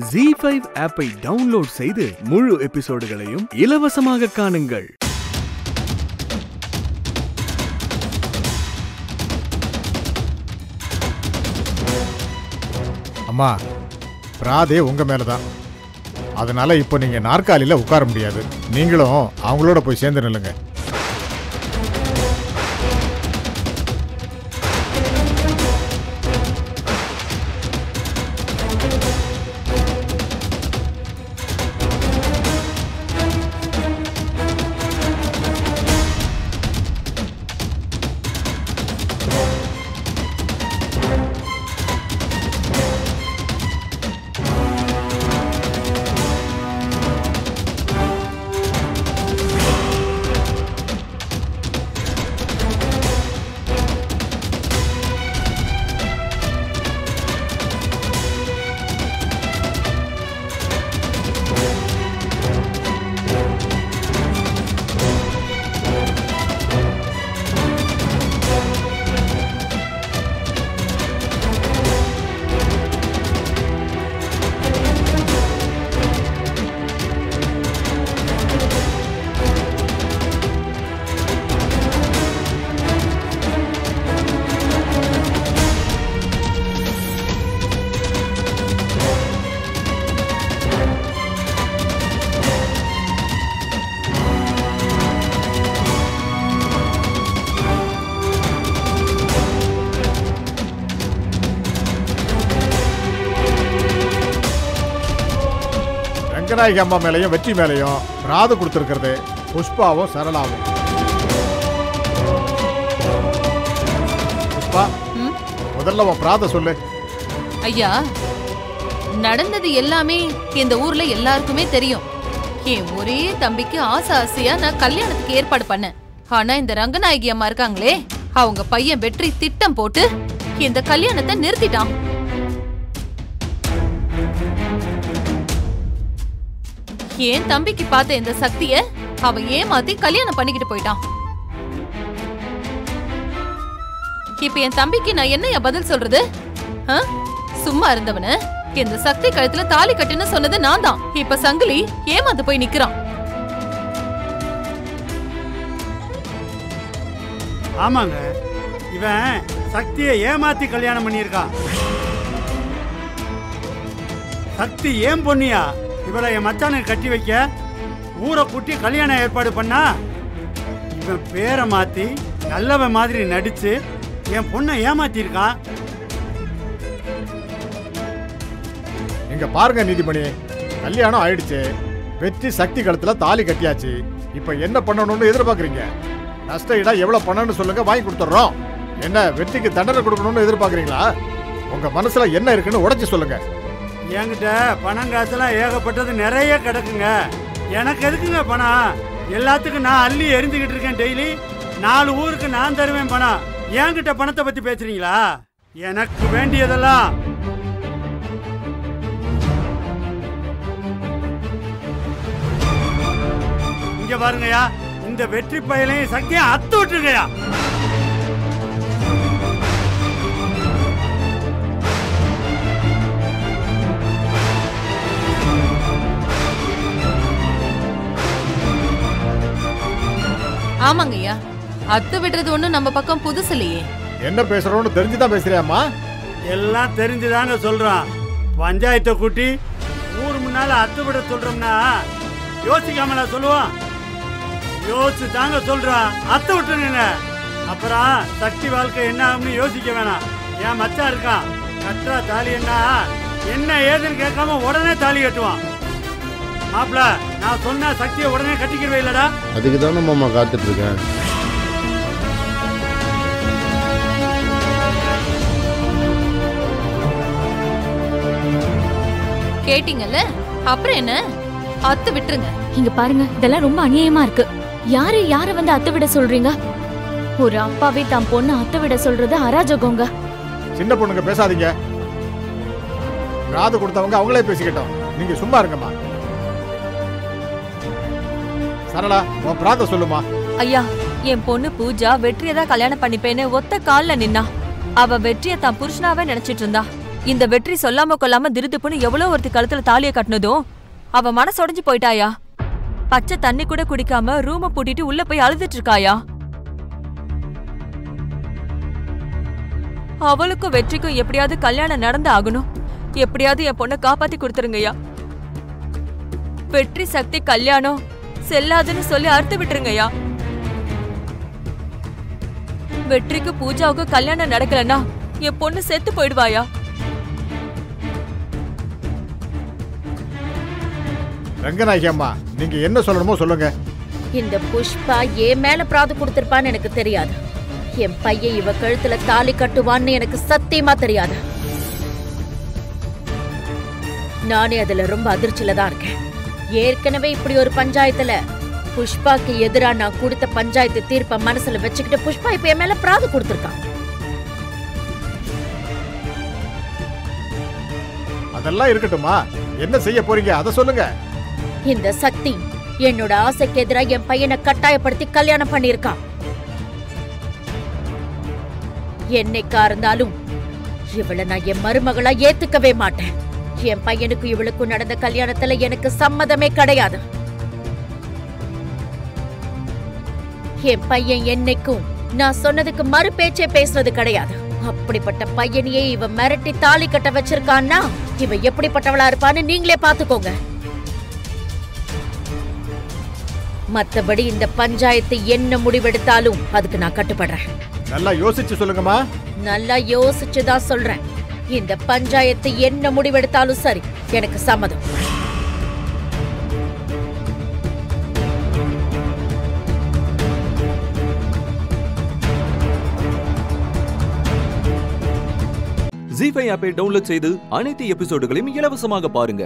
G five ஆப்பை download செய்து முழு எபிசோடுகளையும் இலவசமாக காணுங்கள். அம்மா பிராதே உங்க மேலதான். அதனால இப்போ நீங்க நாற்காலியில உட்கார முடியாது. நீங்களும் அவங்களோட போய் சேர்ந்து நில்லுங்க. ரங்கநாயகி அம்மா மேலையும் வெற்றி மேலையும் பிராது கொடுத்துருக்கிறது. புஷ்பாவும் சரளாவும். புஷ்பா? முதல்ல உன் பிராத சொல்லு. ஐயா நடந்தது எல்லாமே இந்த ஊர்ல எல்லாருக்குமே தெரியும். என் ஒரே தம்பிக்கு ஆசை ஆசையா நான் கல்யாணத்துக்கு ஏற்பாடு பண்ணேன். ஆனா இந்த ரங்கநாயகி அம்மா இருக்காங்களே அவங்க பையன் வெற்றி திட்டம் போட்டு இந்த கல்யாணத்தை நிறுத்திட்டான். என் தம்பிக்கு பார்த்த இந்த சக்திய அவ ஏமாத்தி கல்யாணம் பண்ணிக்கிட்டு போயிட்டான்? இப்ப என் தம்பிக்கு நான் என்னையா பதில் சொல்றது? ஆ? சும்மா இருந்தவன? இந்த சக்தி கழுத்துல தாலி கட்டுன்னு சொன்னது நான் தான். இப்ப சங்கிலி ஏமாந்து போய் நிக்கிறான். ஆமாங்க. இவன் சக்தியை ஏமாத்தி கல்யாணம் பண்ணியிருக்கான். சக்தி ஏன் பொண்ணியா? இவரை என் மச்சானுக்கு கட்டி வைக்க ஊரை கூட்டி கல்யாணம் ஏற்பாடு பண்ணா இவன் பேரை மாத்தி நல்லவன் மாதிரி நடிச்சு என் பொண்ணை ஏமாத்தியிருக்கான் இங்க பாருங்க நீதிமணி. கல்யாணம் ஆயிடுச்சு. வெற்றி சக்தி கழுத்துல தாலி கட்டியாச்சு. இப்ப என்ன பண்ணணும்னு எதிர்பார்க்கறீங்க? நஷ்ட ஈடா எவ்வளவு பண்ணணும்னு சொல்லுங்க வாங்கி கொடுத்துட்றோம் என்ன வெற்றிக்கு தண்டனை கொடுக்கணும்னு எதிர்பார்க்கறீங்களா? உங்க மனசுல என்ன இருக்குன்னு உடைச்சு சொல்லுங்க. என்கிட்ட பணம் காசுலாம் ஏகப்பட்டது நிறைய கிடக்குங்க. எனக்கு எதுக்குங்க பணம்? எல்லாத்துக்கும் நான் அள்ளி எரிஞ்சுக்கிட்டு இருக்கேன் டெய்லி. நாலு ஊருக்கு நான் தருவேன் பணம். என்கிட்ட பணத்தை பத்தி பேசுறீங்களா? எனக்கு வேண்டியதெல்லாம். இங்க பாருங்கய்யா இந்த வெற்றி பயலையும் சக்தியும் அத்து விட்டுருங்கய்யா. ஆமாங்க ஐயா. அத்து விடுறது ஒண்ணும் நம்ம பக்கம் புதுசு இல்லையே. என்ன பேசுறோம்னு தெரிஞ்சுதான் பேசுறியாம்மா? எல்லாம் தெரிஞ்சுதாங்க சொல்றான். பஞ்சாயத்தை கூட்டி ஊர் முன்னால அத்து விட சொல்றோம்னா யோசிக்காமல சொல்லுவான்? யோசிச்சு தாங்க சொல்றான். அத்து விட்டுருங்க அப்புறம் சக்தி வாழ்க்கை என்ன ஆகும்னு யோசிக்க வேணாம். என் மச்சான் இருக்கான்? கட்டுறா தாலி என்ன? என்ன ஏதுன்னு கேட்காம உடனே தாலி கட்டுவான். மாப்பிள நான் சொன்ன சக்தியை உடனே கட்டிக்கிறவே இல்லடா. அதுக்கு தானே மாமா காத்துட்டு இருக்கேன் கேட்டீங்கல்ல? அப்புறம் என்ன? அத்து விட்டுருங்க. இங்க பாருங்க இதெல்லாம் ரொம்ப அநியாயமா இருக்கு. யாரு யார வந்து அத்தை விட சொல்றீங்க? ஒரு அப்பாவே தான் பொண்ணு அத்தை விட சொல்றது அராஜகங்க. சின்ன பொண்ணுங்க பேசாதீங்க. பிராது கொடுத்தவங்க அவங்களே பேசிக்கிட்டோம். நீங்க சும்மா இருங்கம்மா. சரளா உன் பிராத சொல்லுமா? ஐயா என் பொண்ணு பூஜா வெற்றியை தான் கல்யாணம் பண்ணிப்பேன்னு ஒத்த கால்ல நின்னா. அவ வெற்றியை தான் புருஷனாவே நினைச்சிட்டு இருந்தா. இந்த வெற்றி சொல்லாம கொல்லாம திருதுப்புன்னு எவ்வளவு ஒருத்தி கழுத்துல தாலிய கட்டினதும் அவ மனசு உடைஞ்சு போயிட்டாயா? பச்சை தண்ணி கூட குடிக்காம ரூம பூட்டிட்டு உள்ள போய் அழுதுட்டு இருக்காயா? அவளுக்கும் வெற்றிக்கும் எப்படியாவது கல்யாணம் நடந்து ஆகணும். எப்படியாவது என் பொண்ணை காப்பாத்தி கொடுத்துருங்கய்யா. வெற்றி சக்தி கல்யாணம் செல்லாதுன்னு சொல்லி அறுத்து விட்டுருங்கய்யா. வெற்றிக்கு பூஜாவுக்கு கல்யாணம் நடக்கலன்னா என் பொண்ணு செத்து போயிடுவாயா? ரங்கநாயகி அம்மா நீங்க என்ன சொல்லணுமோ சொல்லுங்க. இந்த புஷ்பா ஏன் மேல பிராது கொடுத்திருப்பான்னு எனக்கு தெரியாது. என் பையன் இவ கழுத்துல தாலி கட்டுவான்னு எனக்கு சத்தியமா தெரியாது. நானே அதுல ரொம்ப அதிர்ச்சியில தான் இருக்கேன். ஏற்கனவே இப்படி ஒரு பஞ்சாயத்துல புஷ்பாக்கு எதிரா நான் கொடுத்த பஞ்சாயத்து தீர்ப்ப மனசுல வச்சுக்கிட்டு புஷ்பா இப்ப என் மேல பிராது கொடுத்திருக்கான். அதெல்லாம் இருக்கட்டுமா என்ன செய்ய போறீங்க? அதை சொல்லுங்க. இந்த சக்தி என்னோட ஆசைக்கு எதிரா என் பையனை கட்டாயப்படுத்தி கல்யாணம் பண்ணியிருக்கான். என்னைக்கா இருந்தாலும் இவளை நான் என் மருமகளா ஏத்துக்கவே மாட்டேன். என் பையனுக்கும் இவளுக்கும் நடந்த கல்யாணத்துல எனக்கு சம்மதமே கிடையாது. என் பையன் என்னைக்கும் நான் சொன்னதுக்கு மறு பேச்சே பேசுறது கிடையாது. அப்படிப்பட்ட பையனையே இவ மிரட்டி தாலி கட்ட வச்சிருக்கான்னா இவ எப்படிப்பட்டவளா இருப்பான்னு நீங்களே பாத்துக்கோங்க மத்தபடி இந்த பஞ்சாயத்து என்ன முடிவெடுத்தாலும் அதுக்கு நான் கட்டுப்படுறேன். நல்லா யோசிச்சு சொல்லுங்கம்மா. நல்லா யோசிச்சு தான் சொல்றேன். இந்த பஞ்சாயத்து என்ன முடிவெடுத்தாலும் சரி எனக்கு சம்மதம். ஜிஃபை ஆப்பை டவுன்லோட் செய்து அனைத்து எபிசோடுகளையும் இலவசமாக பாருங்க.